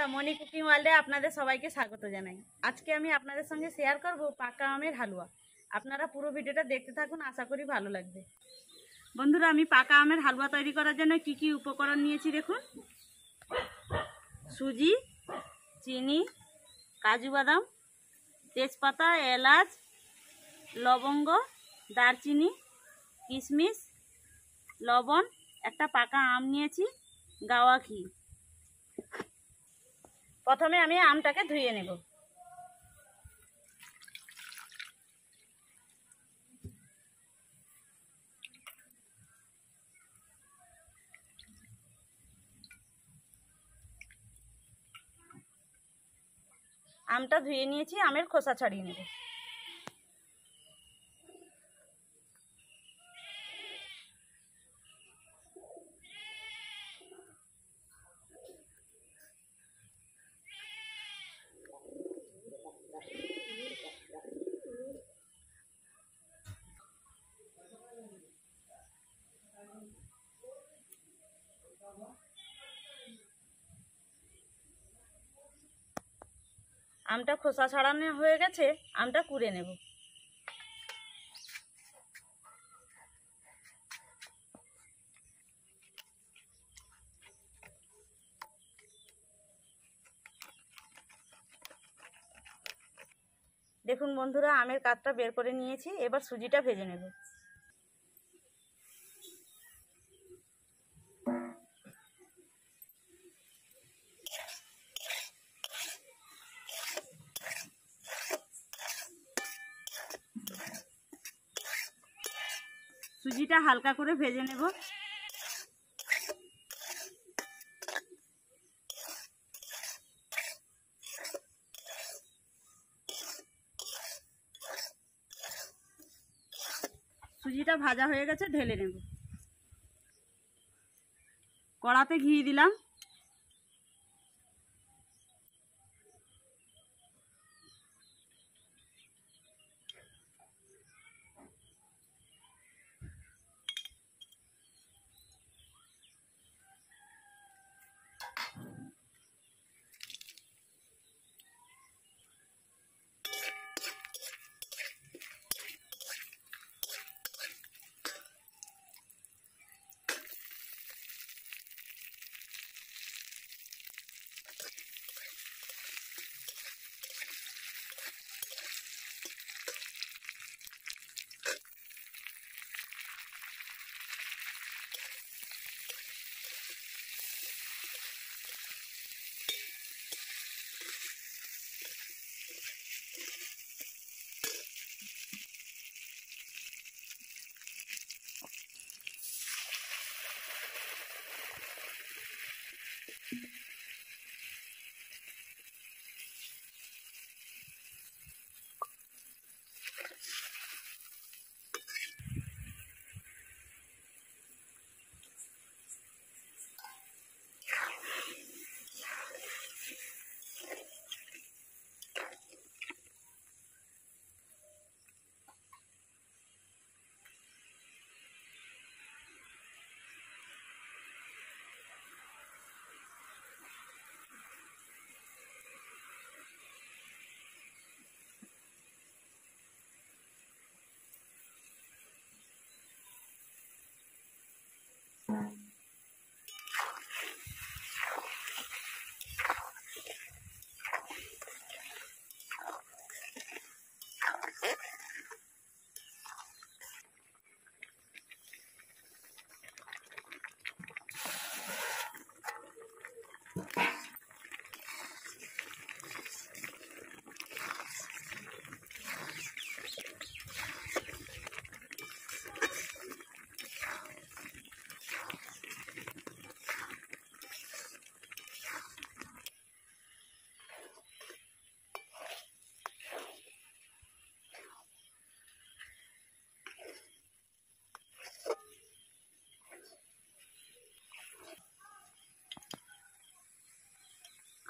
বন্ধুরা মনি কুকিং ওয়ার্ল্ডে আপনাদের সবাইকে স্বাগত জানাই। আজকে আমি আপনাদের সঙ্গে শেয়ার করব পাকা আমের হালুয়া। আপনারা পুরো ভিডিওটা দেখতে থাকুন, আশা করি ভালো লাগবে। বন্ধুরা, আমি পাকা আমের হালুয়া তৈরি করার জন্য কি কি উপকরণ নিয়েছি দেখুন। সুজি, চিনি, কাজু বাদাম, তেজপাতা, এলাচ, লবঙ্গ, দারচিনি, কিশমিশ, লবণ, একটা পাকা আম নিয়েছি, গাওয়া ঘি। প্রথমে আমি আমটাকে ধুয়ে নেব। আমটা ধুয়ে নিয়েছি আমের খোসা ছাড়িয়ে নেব। আমটা খোসা ছাড়ানো হয়ে গেছে, আমটা কুড়ে নেব। দেখুন বন্ধুরা, আমের কাঠটা বের করে নিয়েছি, এবার সুজিটা ভেজে নেব। সুজিটা হালকা করে ভেজে নেব। সুজিটা ভাজা হয়ে গেছে ঢেলে নেব। কড়াতে ঘি দিলাম।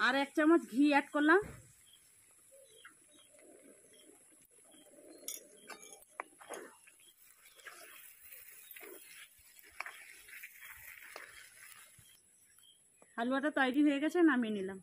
আর এক চামচ ঘি অ্যাড করলাম। হালুয়াটা তৈরি হয়ে গেছে নামিয়ে নিলাম।